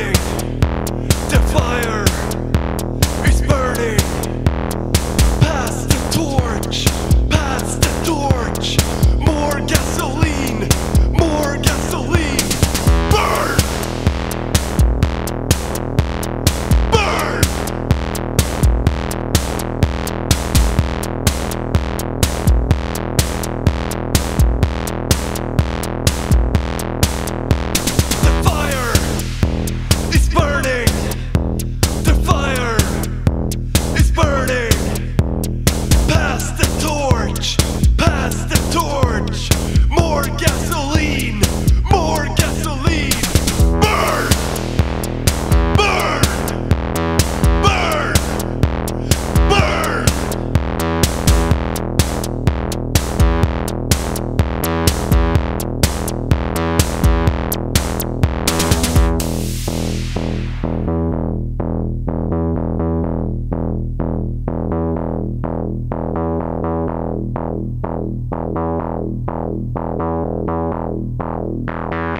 legendary just Thank you.